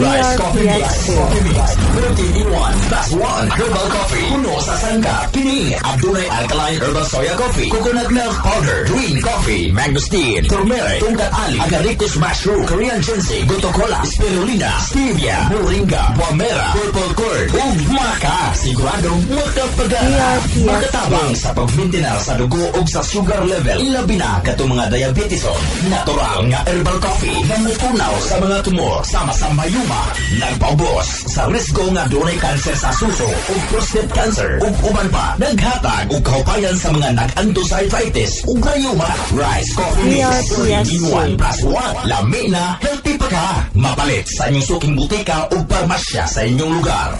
Rice Coffee Mix. PRPS2. Coffee Mix. 13 in 1 plus 1 herbal coffee. Puno sa sangka. Kini. Abdulay Alkaline Herbal Soya Coffee. Coconut Milk Powder. Green Coffee. Mangosteen. Turmeric. Tungkat Ali. Agaricus Mushroom. Korean Ginseng. Gotokola. Spirulina. Stevia. Moringa. Guamera. Purple Cord. Ug Makapagana. PRPS. Makatabang sa pagmintinar sa dugo ug sa sugar level. Ilabi na katong mga diabetison. Natural nga herbal coffee nga mutunaw sa mga tumor sama sa mayuma. Nagpaubos sa risgo nga dunay kanser sa suso ug prostate cancer ug uban pa. Naghatag og kaupayan sa mga arthritis ug mayuma. Rice coffee mix. PRPS. 3 in 1 plus 1. Lami na, healthy pa ka. Mapalit sa inyong suking butika ug parmasya sa inyong lugar.